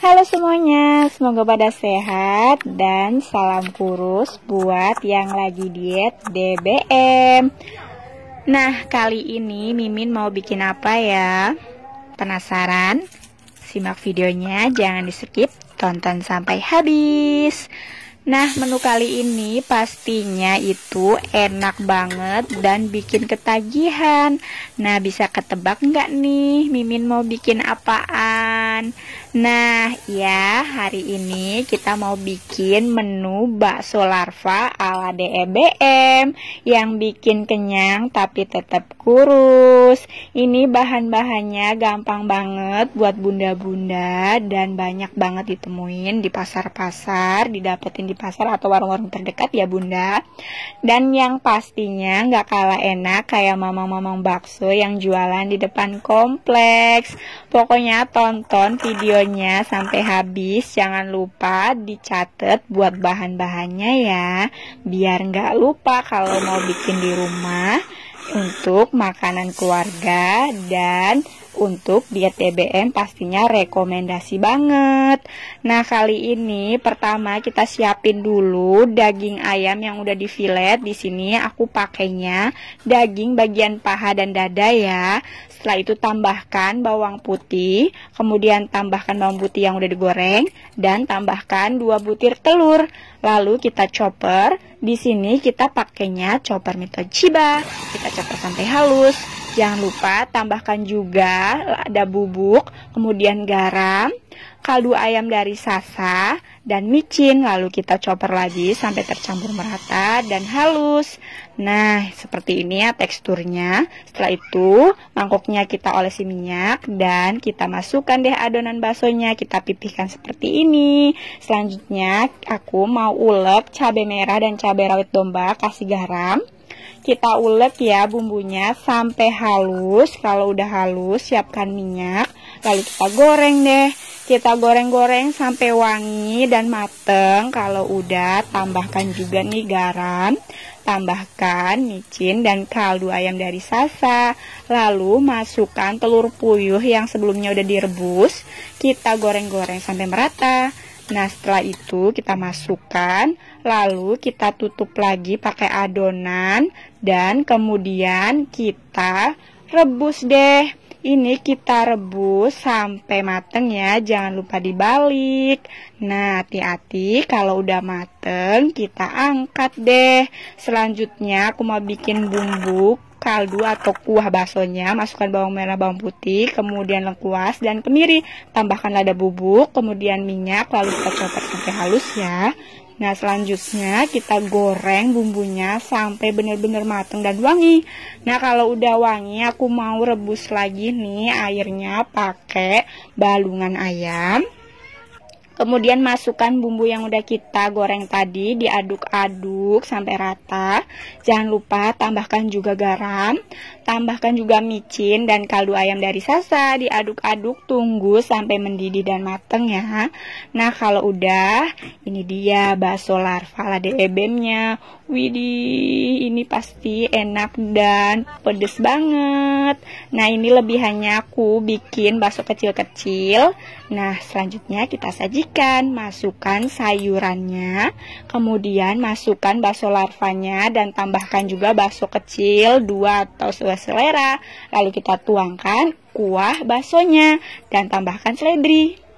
Halo semuanya, semoga pada sehat dan salam kurus buat yang lagi diet DBM. Nah, kali ini Mimin mau bikin apa ya? Penasaran? Simak videonya, jangan di skip, tonton sampai habis. Nah, menu kali ini pastinya itu enak banget dan bikin ketagihan. Nah, bisa ketebak nggak nih, Mimin mau bikin apaan? Nah, ya, hari ini kita mau bikin menu bakso larva ala DEBM yang bikin kenyang tapi tetap kurus. Ini bahan-bahannya gampang banget buat bunda-bunda dan banyak banget ditemuin di pasar-pasar, didapetin di pasar atau warung-warung terdekat ya bunda dan yang pastinya nggak kalah enak kayak mamang-mamang bakso yang jualan di depan kompleks pokoknya tonton videonya sampai habis jangan lupa dicatat buat bahan-bahannya ya biar nggak lupa kalau mau bikin di rumah untuk makanan keluarga dan untuk diet TBM pastinya rekomendasi banget. Nah, kali ini pertama kita siapin dulu daging ayam yang udah di filet. Di sini aku pakainya daging bagian paha dan dada ya. Setelah itu tambahkan bawang putih, kemudian tambahkan bawang putih yang udah digoreng dan tambahkan dua butir telur. Lalu kita chopper. Di sini kita pakainya chopper metode Chiba. Kita chopper sampai halus. Jangan lupa tambahkan juga ada bubuk, kemudian garam, kaldu ayam dari sasa, dan micin. Lalu kita chopper lagi sampai tercampur merata dan halus. Nah, seperti ini ya teksturnya. Setelah itu, mangkoknya kita olesi minyak dan kita masukkan deh adonan baksonya. Kita pipihkan seperti ini. Selanjutnya, aku mau ulek cabai merah dan cabai rawit domba, kasih garam kita ulek ya bumbunya sampai halus kalau udah halus siapkan minyak lalu kita goreng deh kita goreng-goreng sampai wangi dan mateng. Kalau udah tambahkan juga nih garam. Tambahkan micin dan kaldu ayam dari sasa. Lalu masukkan telur puyuh yang sebelumnya udah direbus. Kita goreng-goreng sampai merata. Nah, setelah itu kita masukkan, lalu kita tutup lagi pakai adonan. Dan kemudian kita rebus deh. Ini kita rebus sampai mateng ya, jangan lupa dibalik. Nah, hati-hati kalau udah mateng, kita angkat deh. Selanjutnya aku mau bikin bumbu kaldu atau kuah baksonya, masukkan bawang merah, bawang putih, kemudian lengkuas dan kemiri. Tambahkan lada bubuk, kemudian minyak, lalu kita coba sampai halus ya. Nah, selanjutnya kita goreng bumbunya sampai benar-benar matang dan wangi. Nah, kalau udah wangi, aku mau rebus lagi nih airnya pakai balungan ayam. Kemudian masukkan bumbu yang udah kita goreng tadi, diaduk-aduk sampai rata. Jangan lupa tambahkan juga garam, tambahkan juga micin dan kaldu ayam dari sasa, diaduk-aduk tunggu sampai mendidih dan mateng ya. Nah, kalau udah, ini dia bakso larva lade ebemnya. Widih, ini pasti enak dan pedes banget. Nah, ini lebihannya aku bikin bakso kecil-kecil. Nah, selanjutnya kita sajikan ikan, masukkan sayurannya, kemudian masukkan bakso larvanya dan tambahkan juga bakso kecil dua atau sesuai selera. Lalu kita tuangkan kuah baksonya dan tambahkan seledri.